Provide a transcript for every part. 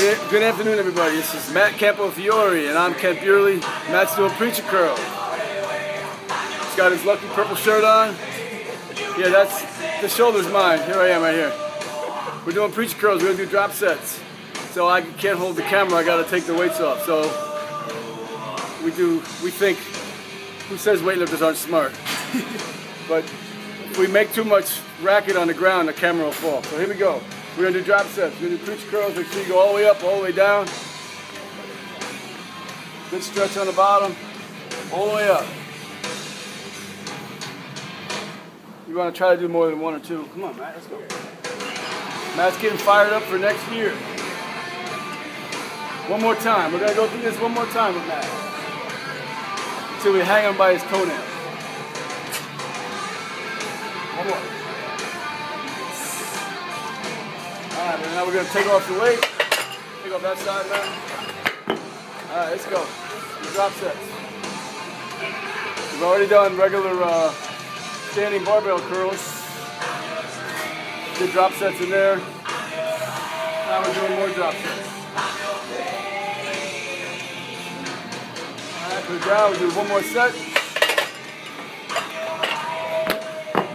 Good, afternoon, everybody. This is Matt Campofiore, and I'm Kent Bierly. Matt's doing preacher curl. He's got his lucky purple shirt on. Yeah, that's the shoulder's mine. Here I am, right here. We're doing preacher curls. We're gonna do drop sets. So I can't hold the camera. I gotta take the weights off. So we do. We think. Who says weightlifters aren't smart? but if we make too much racket on the ground, the camera will fall. So here we go. We're gonna do drop sets. We're gonna do preacher curls. Make sure you go all the way up, all the way down. Good stretch on the bottom, all the way up. You wanna try to do more than one or two. Come on, Matt, let's go. Matt's getting fired up for next year. One more time. We're gonna go through this one more time with Matt. Until we hang him by his toenail. One more. Alright, now we're gonna take off the weight. Take off that side, man. Alright, let's go. Drop sets. We've already done regular uh, standing barbell curls. Did drop sets in there. Now we're doing more drop sets. Alright, put it down. We'll do one more set.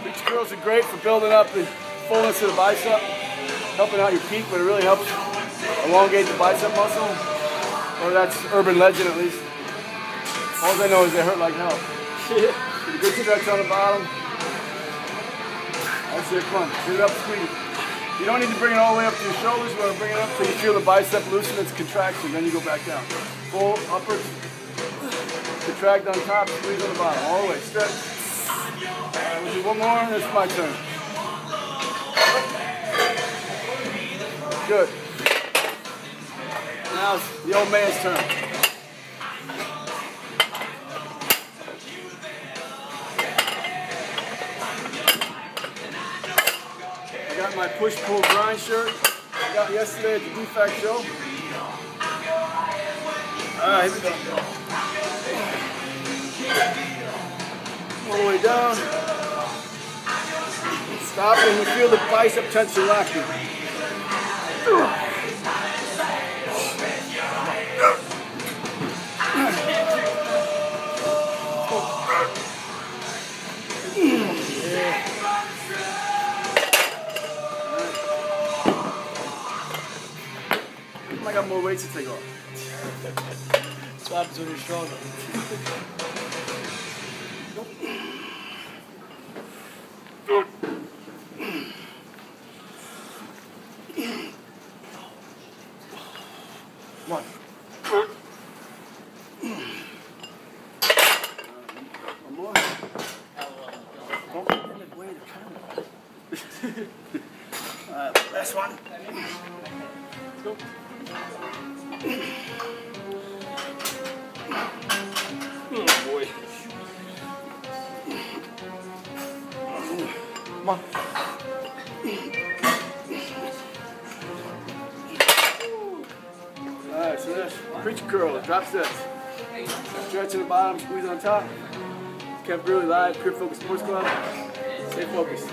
These curls are great for building up the fullness of the bicep, helping out your peak, but it really helps elongate the bicep muscle. Or that's urban legend at least. All I know is they hurt like hell. Good stretch on the bottom. That's it, come. Get it up, squeeze. You don't need to bring it all the way up to your shoulders. You want to bring it up till you feel the bicep loosen its contraction. Then you go back down. Full upper, contract on top, squeeze on the bottom. All the way, stretch. We'll do one more. and It's my turn. Good. Now it's the old man's turn. I got my push-pull grind shirt I got yesterday at the Defect show. Alright, here we go. All the way down. Stop and feel the bicep tension lacking. I got more weight to take off. That's what happens when you're strong. One. One more. Don't in the way the camera. Alright, last one. Go. Oh boy. Come on. Preacher curl, drop sets. Stretch to the bottom, squeeze on top. Kent Bierly live, Pure Focus Sports Club. Stay focused.